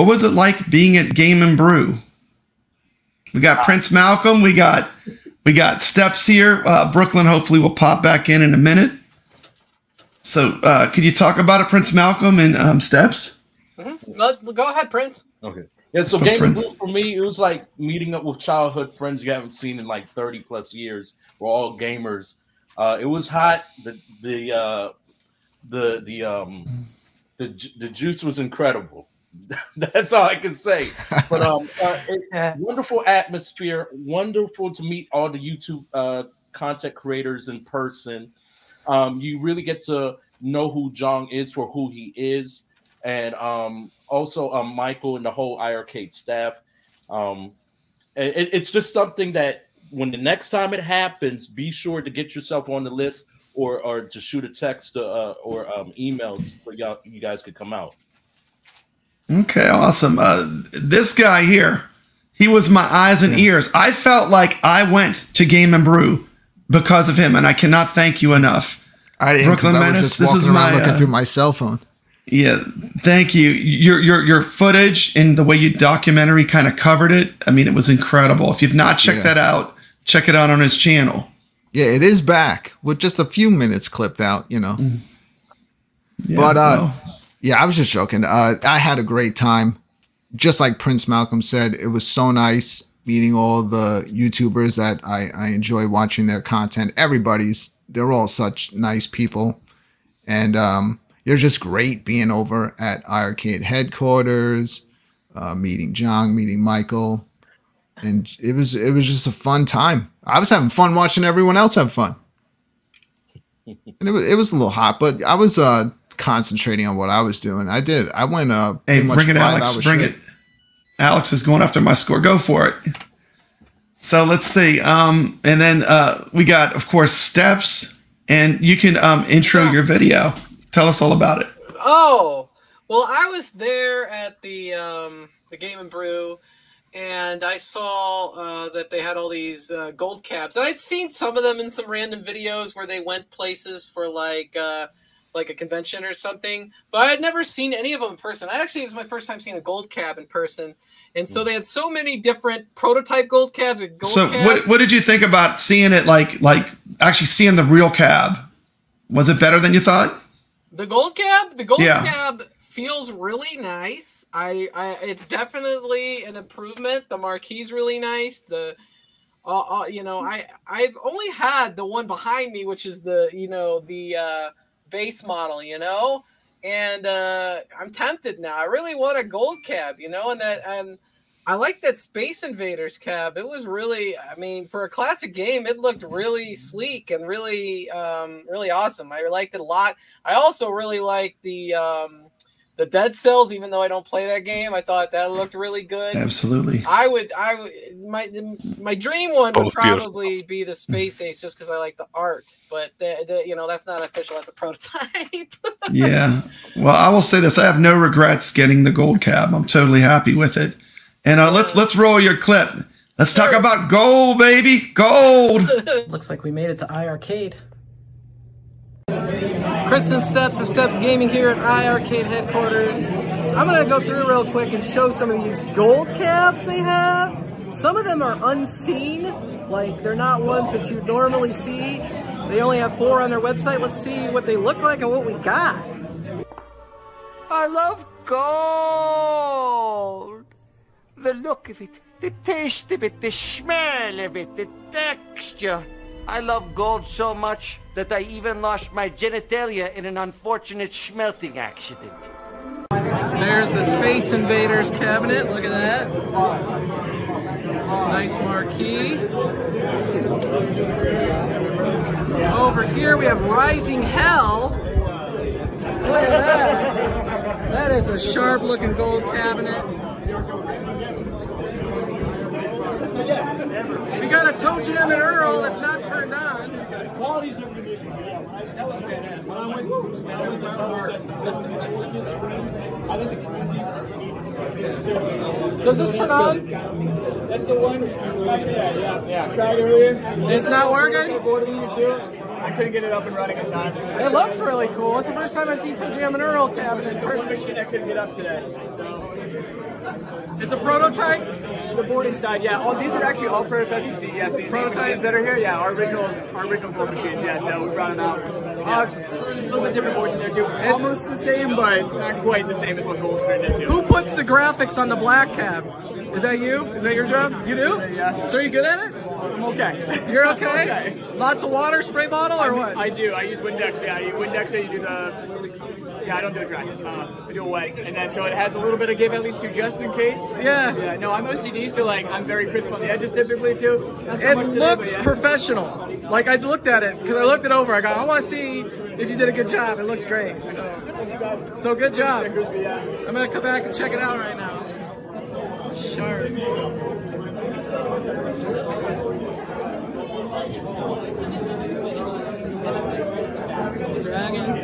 What was it like being at Game and Brew? We got Prince Malcolm. We got we got Steps here. Uh, Brooklyn hopefully will pop back in in a minute. So, uh, could you talk about it, Prince Malcolm and um, Steps? Mm-hmm. Go ahead, Prince. Okay. Yeah, so Game Prince. for me, it was like meeting up with childhood friends you haven't seen in like 30 plus years. We're all gamers. Uh, it was hot. The the uh, the the um the the juice was incredible. That's all I can say. But um, uh, it, wonderful atmosphere. Wonderful to meet all the YouTube uh, content creators in person. Um, you really get to know who Jong is for who he is, and um, also um, Michael and the whole iiRcade staff. Um, it, it's just something that when the next time it happens, be sure to get yourself on the list or or to shoot a text to, uh, or um, email so y'all, you guys could come out. Okay, awesome. Uh, this guy here, he was my eyes and yeah. ears. I felt like I went to Game and Brew because of him, and I cannot thank you enough. I didn't. Brooklyn Menace. this is my looking uh, through my cell phone. Yeah, thank you. Your your your footage and the way you documentary kind of covered it. I mean, it was incredible. If you've not checked yeah. that out, check it out on his channel. Yeah, it is back with just a few minutes clipped out. You know. Mm. Yeah, but uh, well. Yeah, I was just joking. Uh, I had a great time. Just like Prince Malcolm said, it was so nice meeting all the YouTubers that I, I enjoy watching their content. Everybody's they're all such nice people, and um, you're just great being over at iiRcade headquarters, uh, meeting John, meeting Michael, and it was it was just a fun time. I was having fun watching everyone else have fun, and it was it was a little hot, but I was uh, concentrating on what I was doing. I did. I went uh, hey, bring it, Alex. Bring straight. it. Alex is going after my score. Go for it. So let's see. Um, and then uh, we got, of course, steps, and you can um, intro yeah. your video. Tell us all about it. Oh, well, I was there at the um, the Game and Brew, and I saw uh, that they had all these uh, gold cabs, and I'd seen some of them in some random videos where they went places for like uh, like a convention or something, but I had never seen any of them in person. I actually it was my first time seeing a gold cab in person, and so they had so many different prototype gold cabs and gold so cabs. what what did you think about seeing it like like actually seeing the real cab? Was it better than you thought? The gold cab, the gold yeah. cab feels really nice. I, I it's definitely an improvement. The marquee's really nice. The uh, uh, you know, I I've only had the one behind me, which is the you know the uh, base model, you know and uh, I'm tempted now. I really want a gold cab, you know, and that and I like that Space Invaders cab. It was really, I mean, for a classic game, it looked really sleek and really, um, really awesome. I liked it a lot. I also really liked the um, the Dead Cells, even though I don't play that game, I thought that looked really good. Absolutely. I would, I would, my my dream one would probably beautiful. be the Space Ace, just because I like the art. But the, the, you know, that's not official. That's a prototype. yeah. Well, I will say this: I have no regrets getting the gold cab. I'm totally happy with it. And uh, let's let's roll your clip. Let's talk about gold, baby, gold. Looks like we made it to iiRcade. Kristen Steps of Steps Gaming here at iiRcade headquarters. I'm gonna go through real quick and show some of these gold caps they have. Some of them are unseen, like they're not ones that you normally see. They only have four on their website. Let's see what they look like and what we got. I love gold. The look of it, the taste of it, the smell of it, the texture. I love gold so much that I even lost my genitalia in an unfortunate smelting accident. There's the Space Invaders cabinet. Look at that. Nice marquee. Over here we have Rising Hell. Look at that. That is a sharp looking gold cabinet. We got a ToeJam and Earl that's not turned on. Quality's never been issue. Yeah, right. That was badass. Does this turn on? That's the one. Yeah, yeah. yeah. Try it earlier. It's not working? I couldn't get it up and running in time. It looks really cool. It's the first time I've seen ToeJam and Earl cabinet in person. machine I couldn't get up today. So it's a prototype. The boarding side, yeah. All these are actually all prototypes see. Yes, these prototypes that are here. Yeah, our original, our original four machines. Yeah, so we brought them out. Awesome. A little bit different boards in there too. Almost the same, but not quite the same as what Gold's turned into. Who puts the graphics on the black cab? Is that you? Is that your job? You do? Yeah. So are you good at it? I'm okay. You're okay? okay. Lots of water spray bottle or I, what? I do. I use Windex. Yeah, I use Windex. I do the. Yeah, I don't do it dry. Uh, I do it wet, and then so it has a little bit of give at least to just in case. Yeah. Yeah. No, I'm OCD, so like I'm very crisp on the edges typically too. So it looks today, yeah. professional. Like I looked at it because I looked it over. I go, I want to see if you did a good job. It looks great. So, so good job. I'm gonna come back and check it out right now. Sharp. Dragon.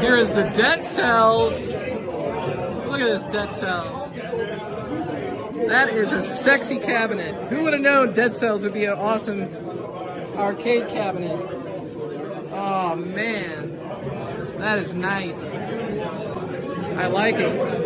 Here is the Dead Cells. Look at this Dead Cells. That is a sexy cabinet. Who would have known Dead Cells would be an awesome arcade cabinet? Oh man, that is nice. I like it.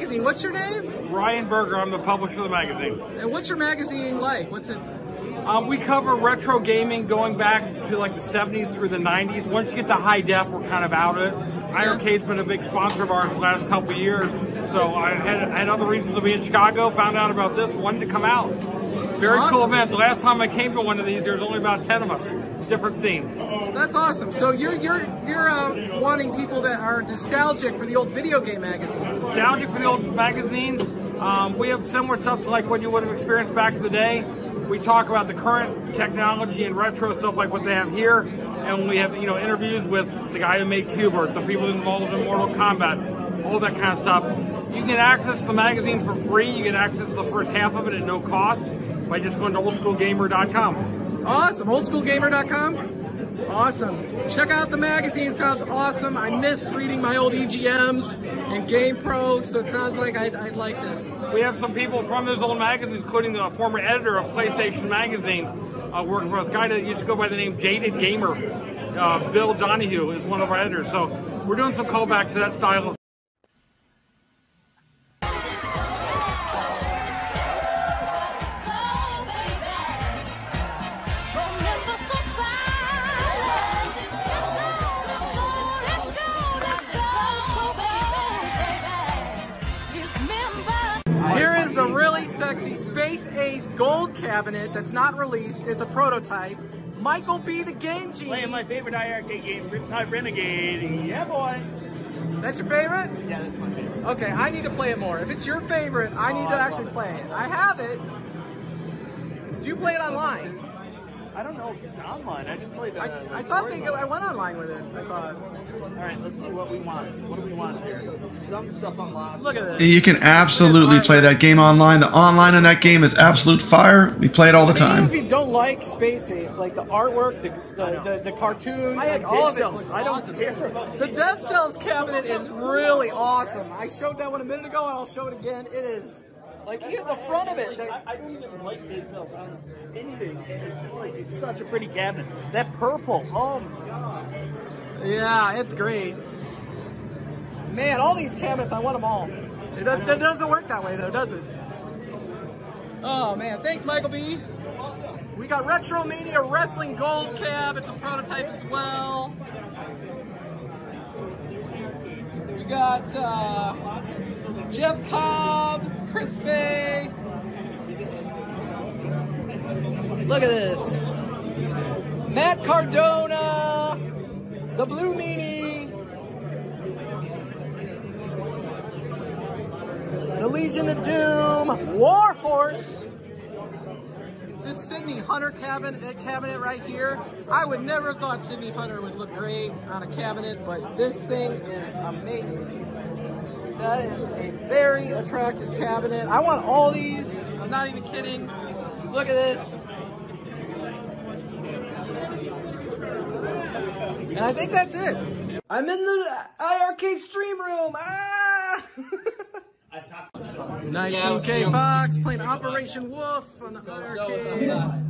Magazine. What's your name? Ryan Burger. I'm the publisher of the magazine. And what's your magazine like? What's it? Um, we cover retro gaming going back to like the 70s through the 90s. Once you get to high def, we're kind of out of it. Yeah. iiRcade's been a big sponsor of ours the last couple years. So I had, I had other reasons to be in Chicago, found out about this, wanted to come out. Very awesome. cool event. The last time I came to one of these, there was only about 10 of us. Different scene. That's awesome. So you're you're you're uh, wanting people that are nostalgic for the old video game magazines. Nostalgic for the old magazines. Um, we have similar stuff to like what you would have experienced back in the day. We talk about the current technology and retro stuff like what they have here, and we have you know interviews with the guy who made Q*bert, the people involved in Mortal Kombat, all that kind of stuff. You can access the magazines for free. You can access the first half of it at no cost by just going to oldschoolgamer.com. Awesome. Oldschoolgamer.com? Awesome. Check out the magazine. Sounds awesome. I miss reading my old EGMs and GamePro, so it sounds like I'd, I'd, like this. We have some people from those old magazines, including the former editor of PlayStation Magazine, uh, working for us. A guy that used to go by the name Jaded Gamer. Uh, Bill Donahue is one of our editors. So we're doing some callbacks to that style of gold cabinet that's not released. It's a prototype. Michael B. the Game Genie. Playing my favorite IRK game, Riptide Renegade. Yeah, boy. That's your favorite? Yeah, that's my favorite. Okay, I need to play it more. If it's your favorite, I oh, need oh, to I actually play it. I have it. Do you play it online? I don't know if it's online. I just played the. I, I thought they go. I went online with it. I thought. All right, let's see what we want. What do we want here? Some stuff unlocked. Look at this. You can absolutely play that game online. The online in that game is absolute fire. We play it all the time. Even if you don't like Space Ace, like the artwork, the the, the, the cartoon, I like all of it looks I don't awesome. care. The Dead Cells cabinet is really awesome. I showed that one a minute ago, and I'll show it again. It is like even the front of it. I, I, don't even like Cells. I don't anything, and it's just like it's such a pretty cabinet. That purple, oh my god. Yeah, it's great. Man, all these cabinets, I want them all. It, does, it doesn't work that way though, does it? Oh man, thanks Michael B. We got Retromania Wrestling Gold Cab. It's a prototype as well. We got uh, Jeff Cobb, Chris Bay. Look at this. Matt Cardona, the Blue Meanie, the Legion of Doom, Warhorse. This Sydney Hunter cabinet, eh, cabinet right here, I would never have thought Sydney Hunter would look great on a cabinet, but this thing is amazing. That is a very attractive cabinet. I want all these. I'm not even kidding. Look at this. And I think that's it. I'm in the iiRcade stream room. Ah! 19K Fox playing Operation Wolf on the iiRcade.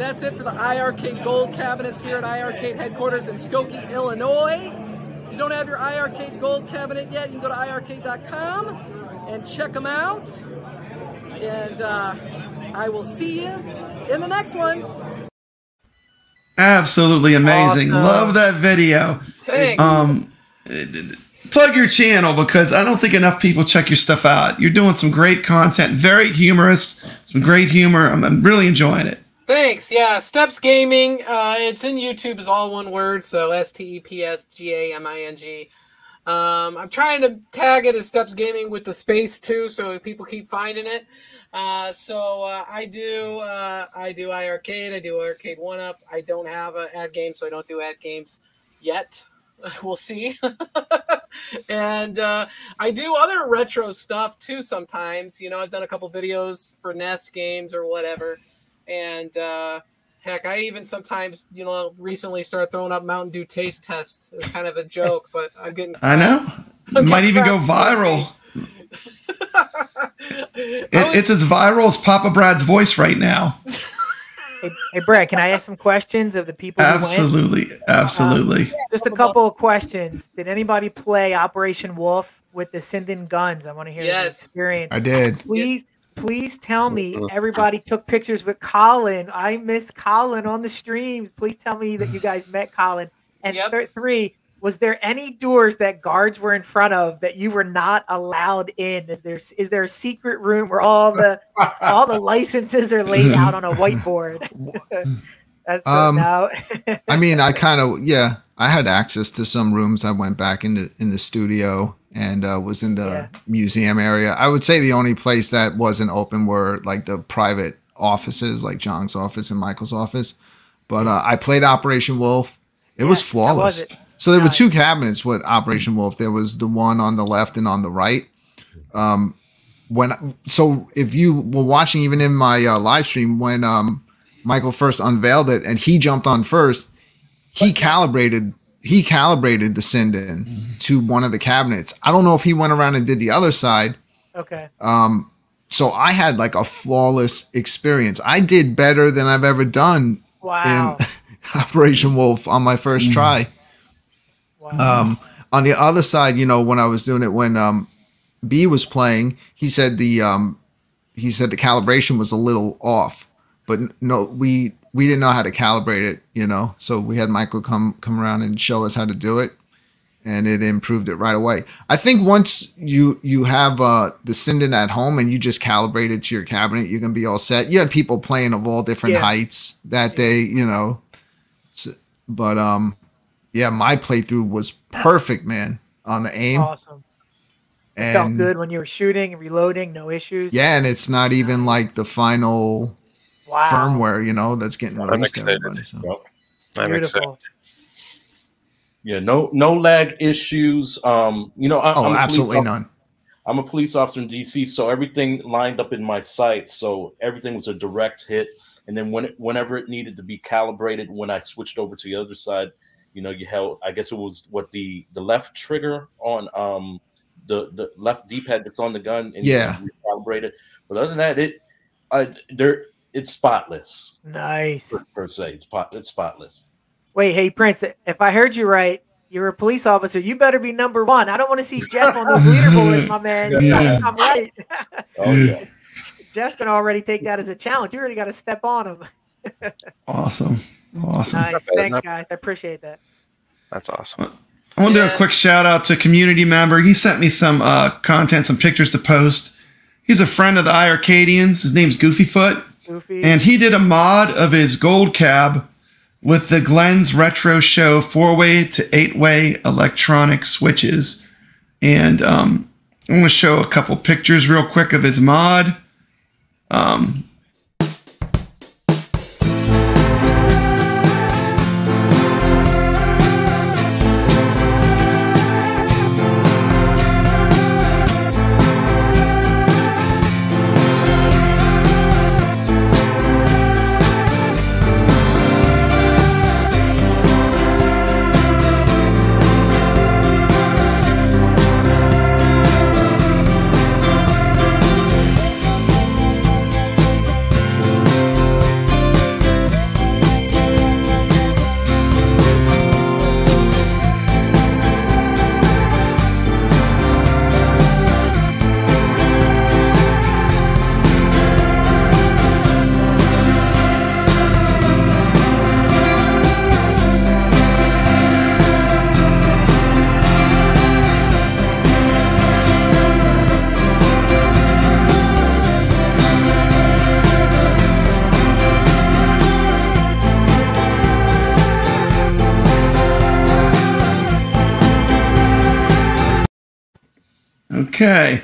That's it for the iiRcade Gold cabinets here at iiRcade headquarters in Skokie, Illinois. If you don't have your iiRcade Gold cabinet yet, you can go to iircade.com and check them out. And uh, I will see you in the next one. Absolutely amazing. Awesome. Love that video. Thanks. Um, plug your channel because I don't think enough people check your stuff out. You're doing some great content, very humorous, some great humor. I'm, I'm really enjoying it. Thanks. Yeah, Steps Gaming. Uh, it's in YouTube. Is all one word. So S T E P S G A M I N G. Um, I'm trying to tag it as Steps Gaming with the space too, so people keep finding it. Uh, so uh, I do uh, I do iiRcade. I do Arcade1Up. I don't have an ad game, so I don't do AtGames yet. we'll see. and uh, I do other retro stuff too sometimes. You know, I've done a couple videos for NES games or whatever and uh, heck, I even sometimes, you know, recently started throwing up Mountain Dew taste tests as kind of a joke, but I'm getting. I know. It might even go viral. it, was, it's as viral as Papa Brad's voice right now. Hey, hey, Brad, can I ask some questions of the people? Absolutely, absolutely. Um, just a couple of questions. Did anybody play Operation Wolf with the Sinden guns? I want to hear yes. the experience. I did. Please, please tell me everybody took pictures with Colin. I miss Colin on the streams. Please tell me that you guys met Colin. And yep. th- three, was there any doors that guards were in front of that you were not allowed in? Is there is there a secret room where all the all the licenses are laid out on a whiteboard? That's um, now. I mean, I kind of yeah, I had access to some rooms. I went back into in the studio and uh, was in the yeah. museum area. I would say the only place that wasn't open were like the private offices, like John's office and Michael's office. But uh, I played Operation Wolf. It yes, was flawless. Was so there nice. were two cabinets with Operation Wolf. There was the one on the left and on the right. Um, when so if you were watching even in my uh, live stream when um, Michael first unveiled it and he jumped on first, he calibrated he calibrated the Sinden mm-hmm. to one of the cabinets. I don't know if he went around and did the other side. Okay. Um, so I had like a flawless experience. I did better than I've ever done wow. in Operation Wolf on my 1st mm try. Wow. Um, on the other side, you know, when I was doing it, when um, B was playing, he said the um, he said the calibration was a little off, but no, we we didn't know how to calibrate it, you know. So we had Michael come come around and show us how to do it, and it improved it right away. I think once you you have uh, the Sinden at home and you just calibrate it to your cabinet, you can be all set. You had people playing of all different yeah. heights that day, you know. So, but um, yeah, my playthrough was perfect, man, on the aim. Awesome. And, felt good when you were shooting and reloading, no issues. Yeah, and it's not even like the final wow. firmware, you know, that's getting released. I'm excited. So. Yep. I'm Beautiful. excited. Yeah, no, no lag issues. Um, you know, I, oh, absolutely none. I'm a police officer in DC, so everything lined up in my sight. So everything was a direct hit. And then when it, whenever it needed to be calibrated, when I switched over to the other side, you know, you held. I guess it was what the the left trigger on um the the left D pad that's on the gun, and yeah, calibrated. But other than that, it I there it's spotless. Nice. Per, per se, it's pot, it's spotless. Wait, hey Prince, if I heard you right, you're a police officer. You better be number one. I don't want to see Jeff on those leaderboards, my man. Yeah. I'm right. oh yeah. Jeff's gonna already take that as a challenge. You already got to step on him. awesome. Awesome. Nice. Thanks, guys. I appreciate that. That's awesome. I want to do a quick shout out to a community member. He sent me some uh, content, some pictures to post. He's a friend of the iiRcadians. His name's Goofyfoot. Goofy. And he did a mod of his gold cab with the Glenn's Retro Show four way to eight way electronic switches. And um, I'm going to show a couple pictures real quick of his mod. Um, Okay.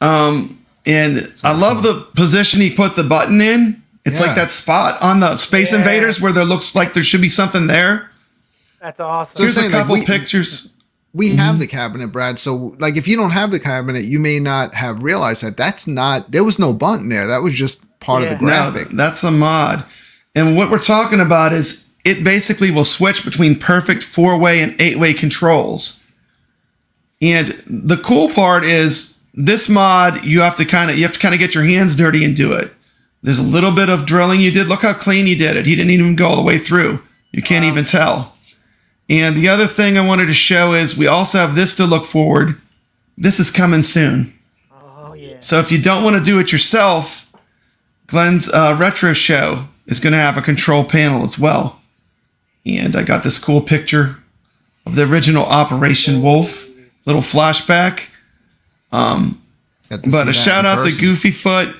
Um, and I love the position he put the button in. It's yeah. like that spot on the Space yeah. Invaders where there looks like there should be something there. That's awesome. So Here's a couple like we, pictures. We mm-hmm. have the cabinet, Brad. So, like, if you don't have the cabinet, you may not have realized that that's not. There was no button there. That was just part yeah. of the graphic. No, that's a mod. And what we're talking about is it basically will switch between perfect four way and eight way controls. And the cool part is this mod, you have to kind of you have to kind of get your hands dirty and do it. There's a little bit of drilling you did. Look how clean you did it. He didn't even go all the way through. You can't wow. even tell. And the other thing I wanted to show is we also have this to look forward. This is coming soon. Oh yeah. So if you don't want to do it yourself, Glenn's uh, retro show is going to have a control panel as well. And I got this cool picture of the original Operation Wolf little flashback. Um, but a shout out person. to Goofyfoot.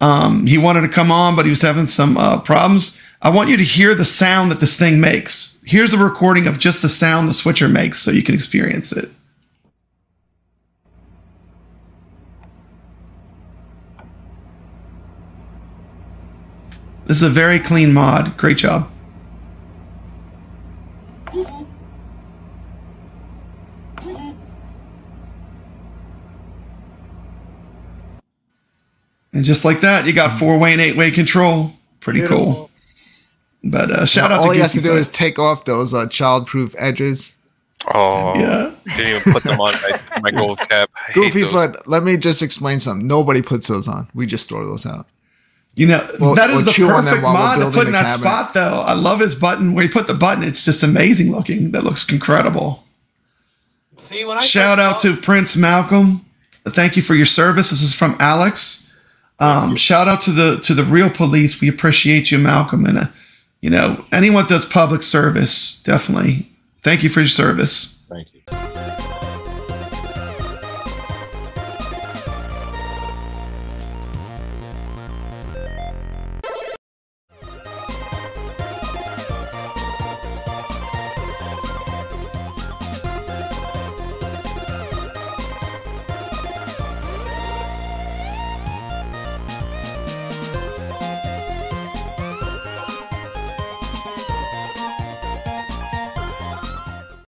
Um, he wanted to come on, but he was having some uh, problems. I want you to hear the sound that this thing makes. Here's a recording of just the sound the switcher makes so you can experience it. This is a very clean mod. Great job. And just like that, you got four way and eight way control. Pretty Beautiful. cool. But uh, shout well, out all he has to do is take off those uh, child proof edges. Oh, yeah. Didn't even put them on my, my gold cap. Goofy foot. Let me just explain something. Nobody puts those on. We just throw those out. You know, well, that is the perfect mod to put in that cabinet. spot, though. I love his button. Where you put the button, it's just amazing looking. That looks incredible. See, when I shout out to Prince Malcolm. Thank you for your service. This is from Alex. Um, shout out to the to the real police. We appreciate you, Malcolm, and uh, you know anyone does public service. Definitely, thank you for your service.